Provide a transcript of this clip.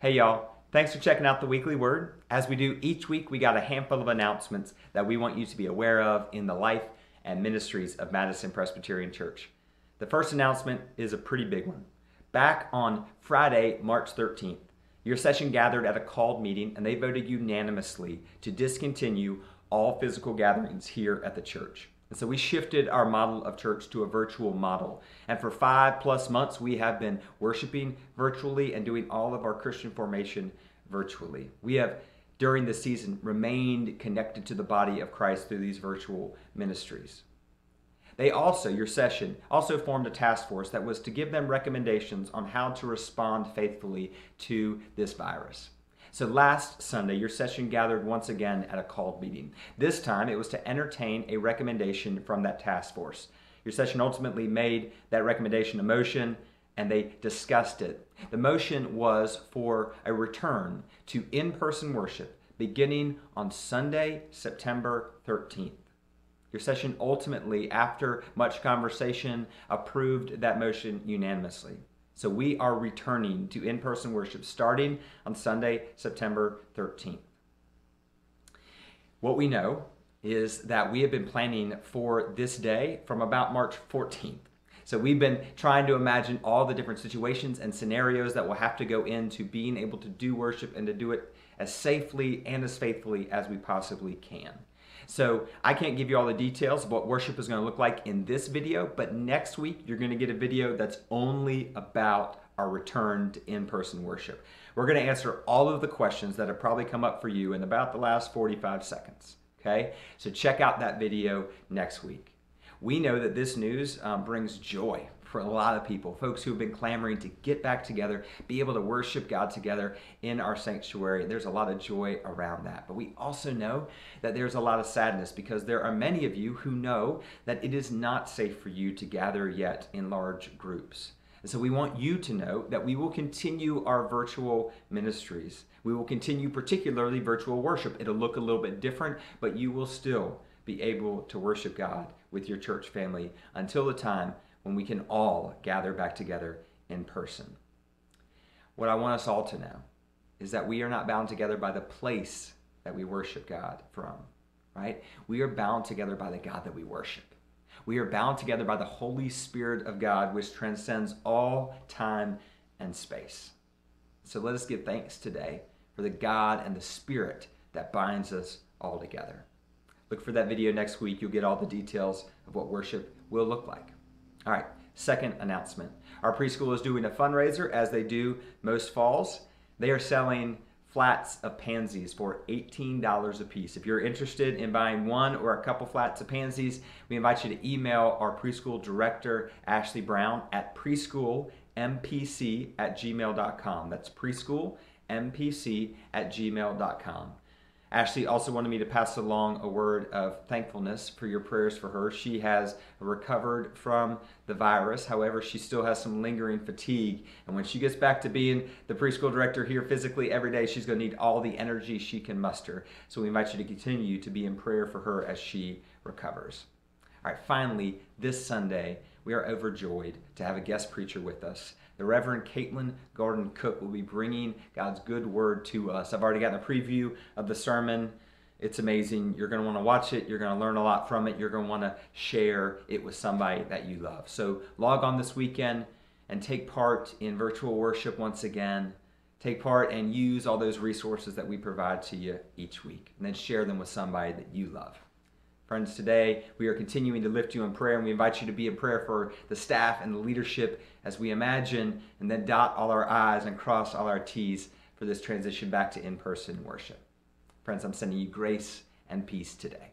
Hey, y'all. Thanks for checking out the weekly word. As we do each week, we got a handful of announcements that we want you to be aware of in the life and ministries of Madison Presbyterian Church. The first announcement is a pretty big one. Back on Friday, March 13th, your session gathered at a called meeting and they voted unanimously to discontinue all physical gatherings here at the church. And so we shifted our model of church to a virtual model. And for five plus months, we have been worshiping virtually and doing all of our Christian formation virtually. We have, during this season, remained connected to the body of Christ through these virtual ministries. They also, your session, also formed a task force that was to give them recommendations on how to respond faithfully to this virus. So last Sunday, your session gathered once again at a called meeting. This time, it was to entertain a recommendation from that task force. Your session ultimately made that recommendation a motion and they discussed it. The motion was for a return to in person worship beginning on Sunday, September 13th. Your session ultimately, after much conversation, approved that motion unanimously. So we are returning to in person worship starting on Sunday, September 13th. What we know is that we have been planning for this day from about March 14th. So we've been trying to imagine all the different situations and scenarios that will have to go into being able to do worship and to do it as safely and as faithfully as we possibly can. So I can't give you all the details of what worship is going to look like in this video, but next week you're going to get a video that's only about our return to in-person worship. We're going to answer all of the questions that have probably come up for you in about the last 45 seconds. Okay, so check out that video next week. We know that this news um, brings joy for a lot of people, folks who have been clamoring to get back together, be able to worship God together in our sanctuary. There's a lot of joy around that. But we also know that there's a lot of sadness because there are many of you who know that it is not safe for you to gather yet in large groups. And so we want you to know that we will continue our virtual ministries. We will continue particularly virtual worship. It'll look a little bit different, but you will still be able to worship God with your church family until the time when we can all gather back together in person. What I want us all to know is that we are not bound together by the place that we worship God from, right? We are bound together by the God that we worship. We are bound together by the Holy Spirit of God, which transcends all time and space. So let us give thanks today for the God and the Spirit that binds us all together. Look for that video next week. You'll get all the details of what worship will look like. All right, second announcement. Our preschool is doing a fundraiser as they do most falls. They are selling flats of pansies for $18 a piece. If you're interested in buying one or a couple flats of pansies, we invite you to email our preschool director, Ashley Brown, at preschoolmpc at gmail.com. That's preschoolmpc at gmail.com. Ashley also wanted me to pass along a word of thankfulness for your prayers for her. She has recovered from the virus. However, she still has some lingering fatigue. And when she gets back to being the preschool director here physically every day, she's going to need all the energy she can muster. So we invite you to continue to be in prayer for her as she recovers. All right, finally, this Sunday, we are overjoyed to have a guest preacher with us. The Reverend Katelyn Gordon Cooke will be bringing God's good word to us. I've already gotten a preview of the sermon. It's amazing. You're going to want to watch it. You're going to learn a lot from it. You're going to want to share it with somebody that you love. So log on this weekend and take part in virtual worship once again. Take part and use all those resources that we provide to you each week. And then share them with somebody that you love. Friends, today we are continuing to lift you in prayer, and we invite you to be in prayer for the staff and the leadership as we imagine and then dot all our I's and cross all our T's for this transition back to in person worship. Friends, I'm sending you grace and peace today.